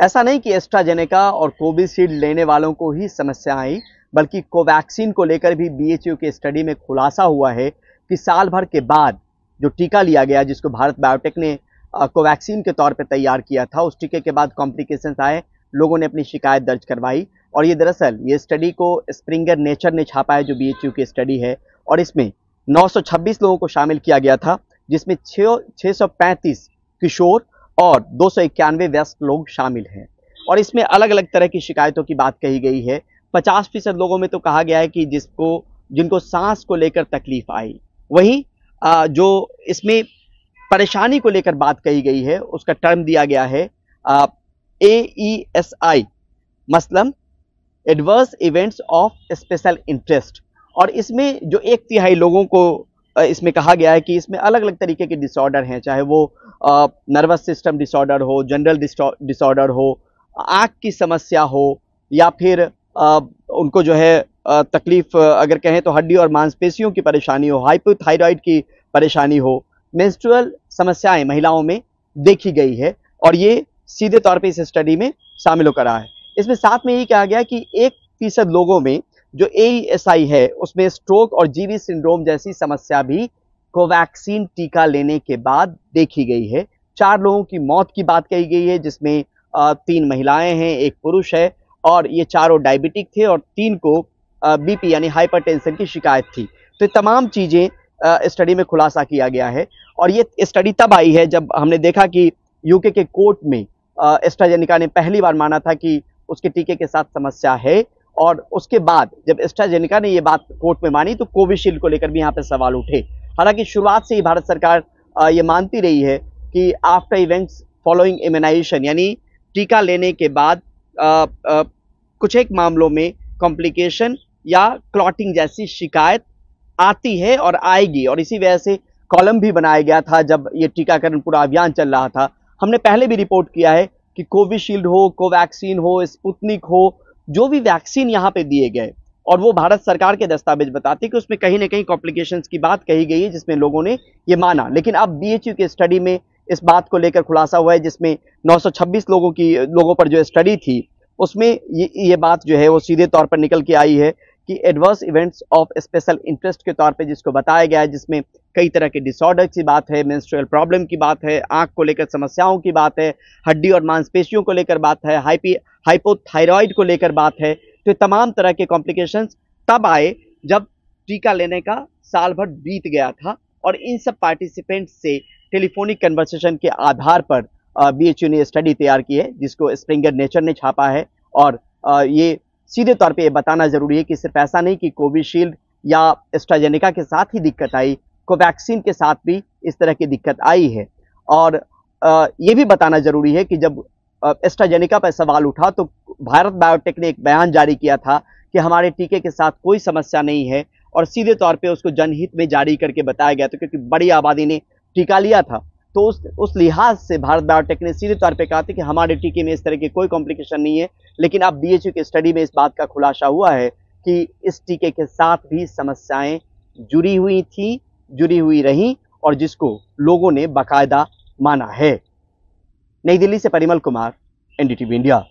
ऐसा नहीं कि एस्ट्राजेनेका और कोविशील्ड लेने वालों को ही समस्या आई, बल्कि कोवैक्सीन को लेकर भी बीएचयू के स्टडी में खुलासा हुआ है कि साल भर के बाद जो टीका लिया गया जिसको भारत बायोटेक ने कोवैक्सीन के तौर पर तैयार किया था, उस टीके के बाद कॉम्प्लिकेशन आए, लोगों ने अपनी शिकायत दर्ज करवाई और ये दरअसल ये स्टडी को स्प्रिंगर नेचर ने छापा है, जो बीएचयू की स्टडी है और इसमें 926 लोगों को शामिल किया गया था, जिसमें छः किशोर और दो व्यस्त लोग शामिल हैं। और इसमें अलग अलग तरह की शिकायतों की बात कही गई है। पचास फ़ीसद लोगों में तो कहा गया है कि जिसको, जिनको सांस को लेकर तकलीफ़ आई। वहीं जो इसमें परेशानी को लेकर बात कही गई है, उसका टर्म दिया गया है A E S I musallam adverse events of special interest. और इसमें जो एक तिहाई लोगों को इसमें कहा गया है कि इसमें अलग अलग तरीके के डिसऑर्डर हैं, चाहे वो नर्वस सिस्टम डिसऑर्डर हो जनरल डिसऑर्डर हो, आँख की समस्या हो, या फिर उनको जो है तकलीफ़, अगर कहें तो हड्डी और मांसपेशियों की परेशानी हो हाइपोथायराइड की परेशानी हो मेंस्ट्रुअल समस्याएँ महिलाओं में देखी गई है और ये सीधे तौर पे इस स्टडी में शामिल होकर रहा है। इसमें साथ में यही कहा गया कि एक फ़ीसद लोगों में जो एएसआई है, उसमें स्ट्रोक और जीवी सिंड्रोम जैसी समस्या भी कोवैक्सीन टीका लेने के बाद देखी गई है। चार लोगों की मौत की बात कही गई है, जिसमें तीन महिलाएँ हैं, एक पुरुष है और ये चारों डायबिटिक थे और तीन को बीपी यानी हाइपरटेंशन की शिकायत थी। तो तमाम चीज़ें स्टडी में खुलासा किया गया है और ये स्टडी तब आई है जब हमने देखा कि यूके के कोर्ट में एस्ट्राजेनिका ने पहली बार माना था कि उसके टीके के साथ समस्या है और उसके बाद जब एस्ट्राजेनिका ने ये बात कोर्ट में मानी तो कोविशील्ड को लेकर भी यहाँ पे सवाल उठे। हालाँकि शुरुआत से ही भारत सरकार ये मानती रही है कि आफ्टर इवेंट्स फॉलोइंग इम्यूनाइजेशन यानी टीका लेने के बाद आ, आ, कुछ एक मामलों में कॉम्प्लिकेशन या क्लॉटिंग जैसी शिकायत आती है और आएगी। और इसी वजह से कॉलम भी बनाया गया था जब ये टीकाकरण पूरा अभियान चल रहा था। हमने पहले भी रिपोर्ट किया है कि कोविशील्ड हो कोवैक्सीन हो स्पुतनिक हो जो भी वैक्सीन यहाँ पे दिए गए और वो भारत सरकार के दस्तावेज़ बताते कि उसमें कहीं ना कहीं कॉम्प्लिकेशंस की बात कही गई है, जिसमें लोगों ने ये माना। लेकिन अब बीएचयू के स्टडी में इस बात को लेकर खुलासा हुआ है, जिसमें 926 लोगों की, लोगों पर जो स्टडी थी, उसमें ये ये बात जो है वो सीधे तौर पर निकल के आई है कि adverse events of special interest के तौर पे जिसको बताया गया है, जिसमें कई तरह के डिसऑर्डर की बात है मेंस्ट्रुअल प्रॉब्लम की बात है, आँख को लेकर समस्याओं की बात है, हड्डी और मांसपेशियों को लेकर बात है, हाइपी हाइपोथायरॉयड को लेकर बात है तो तमाम तरह के कॉम्प्लिकेशंस तब आए जब टीका लेने का साल भर बीत गया था और इन सब पार्टिसिपेंट्स से टेलीफोनिक कन्वर्सेशन के आधार पर बीएचयू ने स्टडी तैयार की है, जिसको स्प्रिंगर नेचर ने छापा है और ये सीधे तौर पे ये बताना ज़रूरी है कि सिर्फ़ ऐसा नहीं कि कोविशील्ड या एस्ट्राजेनिका के साथ ही दिक्कत आई कोवैक्सीन के साथ भी इस तरह की दिक्कत आई है। और ये भी बताना ज़रूरी है कि जब एस्ट्राजेनिका पर सवाल उठा तो भारत बायोटेक ने एक बयान जारी किया था कि हमारे टीके के साथ कोई समस्या नहीं है और सीधे तौर पे उसको जनहित में जारी करके बताया गया था क्योंकि बड़ी आबादी ने टीका लिया था। तो उस उस लिहाज से भारत बायोटेक ने सीधे तौर पे कहा था कि हमारे टीके में इस तरह की कोई कॉम्प्लिकेशन नहीं है, लेकिन अब बी की स्टडी में इस बात का खुलासा हुआ है कि इस टीके के साथ भी समस्याएँ जुड़ी हुई थी, जुड़ी हुई रहीं और जिसको लोगों ने बाकायदा माना है। नई दिल्ली से परिमल कुमार एनडीटीवी इंडिया